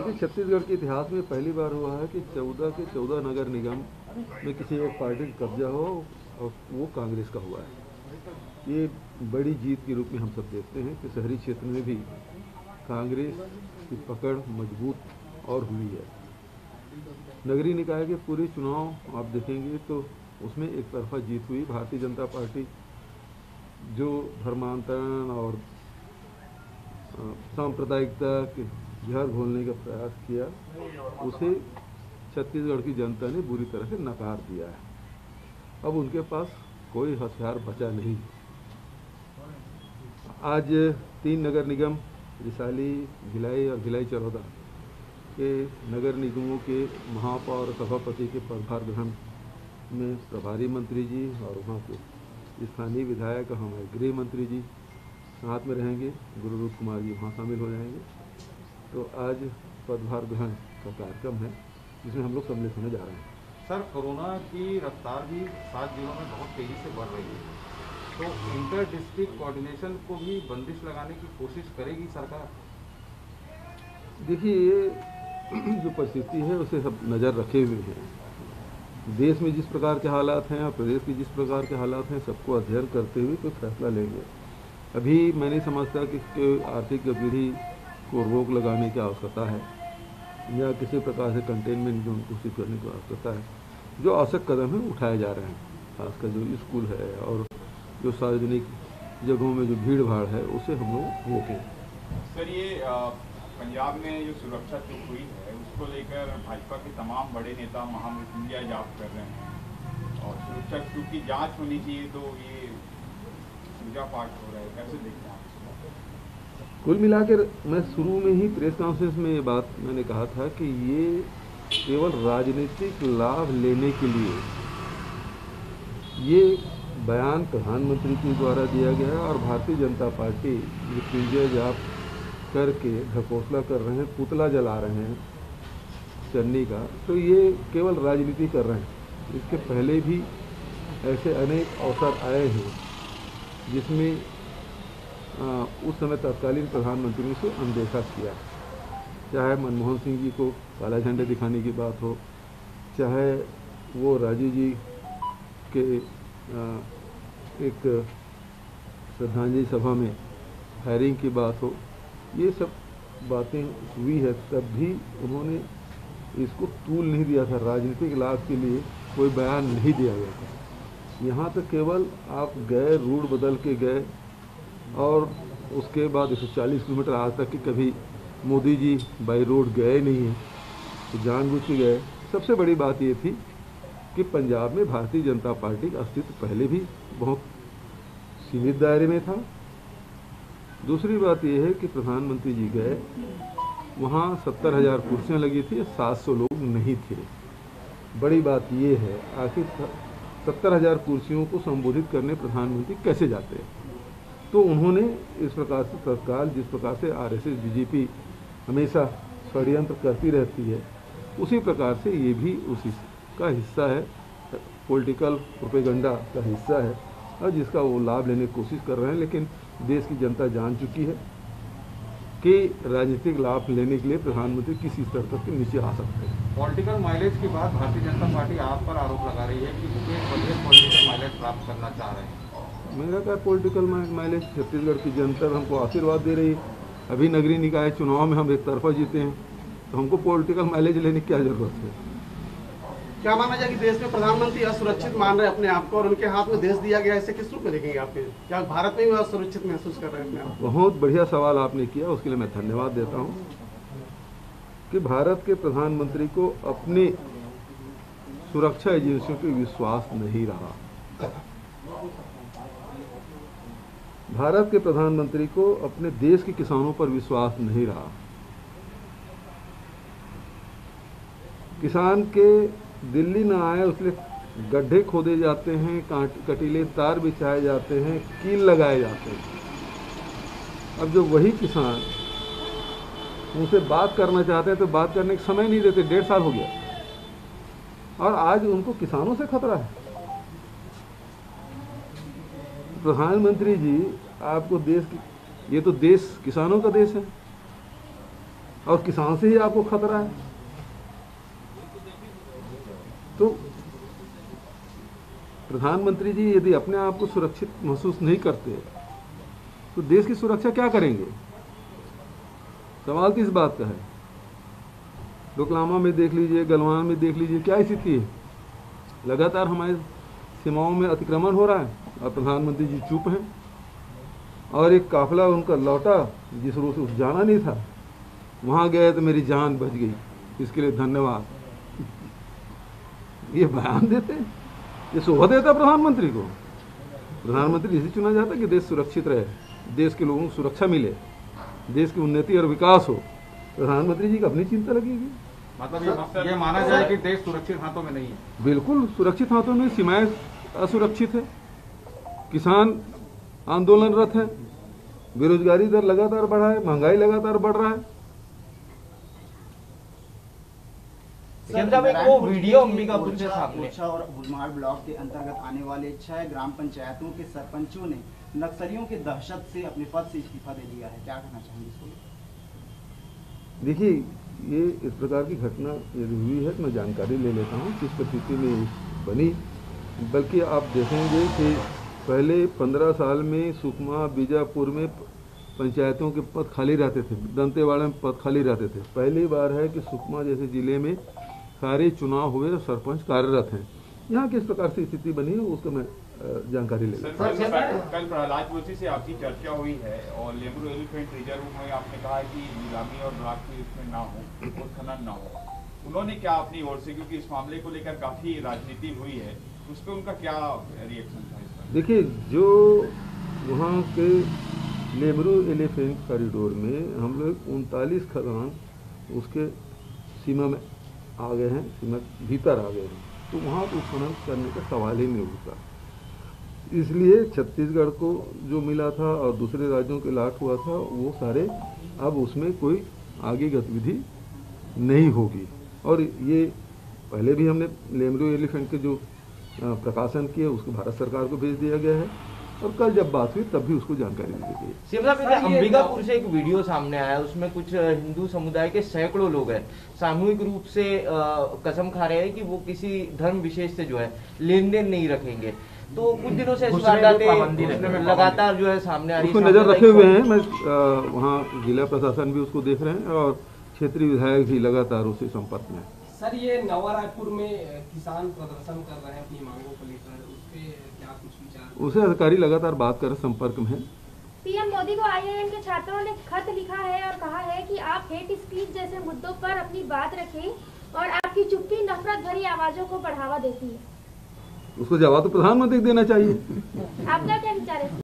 छत्तीसगढ़ के इतिहास में पहली बार हुआ है कि चौदह के चौदह नगर निगम में किसी एक पार्टी का कब्जा हो और वो कांग्रेस का हुआ है। ये बड़ी जीत के रूप में हम सब देखते हैं कि शहरी क्षेत्र में भी कांग्रेस की पकड़ मज़बूत और हुई है। नगरीय निकाय के पूरे चुनाव आप देखेंगे तो उसमें एक तरफा जीत हुई भारतीय जनता पार्टी, जो धर्मांतरण और सांप्रदायिकता के जहर घोलने का प्रयास किया, उसे छत्तीसगढ़ की जनता ने बुरी तरह से नकार दिया है। अब उनके पास कोई हथियार बचा नहीं। आज तीन नगर निगम, रिसाली, भिलाई और भिलाई चरौदा के नगर निगमों के महापौर सभापति के पदभार ग्रहण में प्रभारी मंत्री जी और वहाँ के स्थानीय विधायक हमारे गृह मंत्री जी साथ में रहेंगे। गुरुरूप कुमार जी वहाँ शामिल हो जाएँगे। तो आज पदभार ग्रहण का कार्यक्रम है जिसमें हम लोग सम्मिलित होने जा रहे हैं। सर कोरोना की रफ्तार भी सात जिलों में बहुत तेज़ी से बढ़ रही है। तो इंटर डिस्ट्रिक्ट कोऑर्डिनेशन को भी बंदिश लगाने की कोशिश करेगी सरकार? देखिए ये जो परिस्थिति है उसे सब नज़र रखे हुए हैं। देश में जिस प्रकार के हालात हैं और प्रदेश के जिस प्रकार के हालात हैं सबको अध्ययन करते हुए कोई फैसला लेंगे। अभी मैं नहीं समझता कि आर्थिक गतिविधि को रोक लगाने की आवश्यकता है या किसी प्रकार से कंटेनमेंट जोन घोषित करने की आवश्यकता है, जो आवश्यक कदम है, उठाए जा रहे हैं। खासकर जो स्कूल है और जो सार्वजनिक जगहों में जो भीड़ भाड़ है, उसे हम लोग रोकें। सर, ये पंजाब में जो सुरक्षा चूक हुई है, उसको लेकर भाजपा के तमाम बड़े नेता महामृत्युंजय जाप कर रहे हैं। और सुरक्षा चूक की जाँच होनी चाहिए तो ये पूजा पाठ हो रहा है। कैसे देखते हैं? कुल मिलाकर मैं शुरू में ही प्रेस कॉन्फ्रेंस में ये बात मैंने कहा था कि ये केवल राजनीतिक लाभ लेने के लिए, ये बयान प्रधानमंत्री के द्वारा दिया गया है और भारतीय जनता पार्टी मृत्युंजय जाप करके ढकोसला कर रहे हैं, पुतला जला रहे हैं चन्नी का। तो ये केवल राजनीति कर रहे हैं। इसके पहले भी ऐसे अनेक अवसर आए हैं जिसमें उस समय तत्कालीन प्रधानमंत्री उसे अनदेखा किया। चाहे मनमोहन सिंह जी को काला झंडा दिखाने की बात हो, चाहे वो राजीव जी के एक श्रद्धांजलि सभा में फायरिंग की बात हो, ये सब बातें हुई है, तब भी उन्होंने इसको तूल नहीं दिया था। राजनीतिक लाभ के लिए कोई बयान नहीं दिया गया था। यहाँ तो केवल आप गए रूट बदल के गए और उसके बाद 140 किलोमीटर आज तक कि कभी मोदी जी बाई रोड गए नहीं हैं तो के गए। सबसे बड़ी बात ये थी कि पंजाब में भारतीय जनता पार्टी का अस्तित्व पहले भी बहुत सीमित दायरे में था। दूसरी बात यह है कि प्रधानमंत्री जी गए, वहाँ सत्तर हज़ार कुर्सियाँ लगी थी, सात सौ लोग नहीं थे। बड़ी बात यह है, आखिर सत्तर हज़ार कुर्सियों को संबोधित करने प्रधानमंत्री कैसे जाते हैं? तो उन्होंने इस प्रकार से तत्काल, जिस प्रकार से आरएसएस, बीजेपी हमेशा षड्यंत्र करती रहती है, उसी प्रकार से ये भी उसी का हिस्सा है, पॉलिटिकल प्रोपेगंडा का हिस्सा है, और जिसका वो लाभ लेने की कोशिश कर रहे हैं, लेकिन देश की जनता जान चुकी है कि राजनीतिक लाभ लेने के लिए प्रधानमंत्री किसी स्तर तक के नीचे आ सकते हैं। पॉलिटिकल माइलेज के बाद भारतीय जनता पार्टी आप पर आरोप लगा रही है कि भूपेश बघेल पॉलिटिकल माइलेज प्राप्त करना चाह रहे हैं। मेरा क्या पॉलिटिकल माइलेज छत्तीसगढ़ की जनता हमको आशीर्वाद दे रही है? अभी नगरीय निकाय चुनाव में हम एक तरफा जीते हैं तो हमको पॉलिटिकल माइलेज लेने की क्या ज़रूरत है? क्या माना जाए कि देश में प्रधानमंत्री असुरक्षित मान रहे हैं अपने आप को और उनके हाथ में देश दिया गया इसे किस रूप में देखेंगे आप क्या भारत में भी असुरक्षित महसूस कर रहे हैं अपने आप बहुत बढ़िया सवाल आपने किया उसके लिए मैं धन्यवाद देता हूँ कि भारत के प्रधानमंत्री को अपनी सुरक्षा एजेंसियों पे विश्वास नहीं रहा। भारत के प्रधानमंत्री को अपने देश के किसानों पर विश्वास नहीं रहा। किसान के दिल्ली न आए उसके गड्ढे खोदे जाते हैं कटीले तार बिछाए जाते हैं, कील लगाए जाते हैं। अब जो वही किसान उनसे बात करना चाहते हैं तो बात करने का समय नहीं देते, डेढ़ साल हो गया। और आज उनको किसानों से खतरा है। प्रधानमंत्री जी, आपको देश की, ये तो देश, किसानों का देश है। और किसान से ही आपको खतरा है। तो प्रधानमंत्री जी, यदि अपने आप को सुरक्षित महसूस नहीं करते तो देश की सुरक्षा क्या करेंगे? सवाल तो इस बात का है। डोकलामा में देख लीजिए, गलवान में देख लीजिए, क्या स्थिति है? लगातार हमारे सीमाओं में अतिक्रमण हो रहा है। और प्रधानमंत्री जी चुप हैं। और एक काफिला उनका लौटा जिस रोज उस जाना नहीं था। वहाँ गए तो मेरी जान बच गई। इसके लिए धन्यवाद। ये बयान देते हैं? ये शोभा देता प्रधानमंत्री को? प्रधानमंत्री इसे चुना जाता कि देश सुरक्षित रहे देश के लोगों को सुरक्षा मिले देश की उन्नति और विकास हो। प्रधानमंत्री जी की अपनी चिंता लगेगी। मतलब ये ये माना जाए कि देश सुरक्षित हाथों में नहीं है। बिल्कुल सुरक्षित हाथों में सीमाएँ असुरक्षित है। किसान आंदोलनरत है बेरोजगारी दर लगातार बढ़ा है महँगाई लगातार बढ़ रहा है। वो वीडियो अंबिकापुर से ओरछा और बुधमार ब्लॉक के अंतर्गत आने वाले छह ग्राम पंचायतों के सरपंचों ने नक्सलियों की दहशत से अपने पद से इस्तीफा दे दिया है। क्या कहना चाहेंगे इसको देखिए ये इस प्रकार की घटना यदि हुई है तो मैं जानकारी ले लेता हूँ किस परिस्थिति में बनी। बल्कि आप देखेंगे कि पहले पंद्रह साल में सुकमा, बीजापुर में पंचायतों के पद खाली रहते थे, दंतेवाड़ा में पद खाली रहते थे। पहली बार है कि सुकमा जैसे ज़िले में सारे चुनाव हुए और सरपंच कार्यरत हैं। यहाँ किस प्रकार से स्थिति बनी है, उसको मैं जानकारी ले कल प्रहलाद जोशी से आपकी चर्चा हुई है और लेबर एलिफेंट रिज़र्व में आपने कहा कि नीलामी और ब्लाक की ना हो उत्खनन ना हो। उन्होंने क्या अपनी ओर से, क्योंकि इस मामले को लेकर काफ़ी राजनीति हुई है, उस पर उनका क्या रिएक्शन था देखिए, जो वहाँ के लेबरू एलिफेंट कॉरिडोर में हम लोग उनतालीस खदान उसके सीमा में आ गए हैं, सीमा भीतर आ गए हैं तो वहाँ उत्खनन करने का सवाल ही नहीं उठता। इसलिए छत्तीसगढ़ को जो मिला था और दूसरे राज्यों के लाट हुआ था, वो सारे अब उसमें कोई आगे गतिविधि नहीं होगी। और ये पहले भी हमने लेमरू एलिफेंट के जो प्रकाशन किए उसको भारत सरकार को भेज दिया गया है। और कल जब बात हुई तब भी उसको जानकारी दी गई अंबिकापुर से एक वीडियो सामने आया उसमें कुछ हिंदू समुदाय के सैकड़ों लोग हैं। सामूहिक रूप से कसम खा रहे हैं कि वो किसी धर्म विशेष से जो है लेन देन नहीं रखेंगे। तो कुछ दिनों से लगातार जो है सामने आ रही उसको है नज़र रखे हुए हैं मैं वहाँ जिला प्रशासन भी उसको देख रहे हैं और क्षेत्रीय विधायक भी लगातार उसी संपर्क में हैं। सर ये नवा रायपुर में किसान प्रदर्शन कर रहे हैं अपनी मांगों को लेकर। उस पे क्या कुछ विचार? उसे अधिकारी लगातार बात कर संपर्क में। हैं पीएम मोदी को आईआईएम के छात्रों ने खत लिखा है और कहा है कि आप हेट स्पीच जैसे मुद्दों पर अपनी बात रखें और आपकी चुप्पी नफरत भरी आवाजों को बढ़ावा देती है। उसको जवाब तो प्रधानमंत्री देना चाहिए। आपका क्या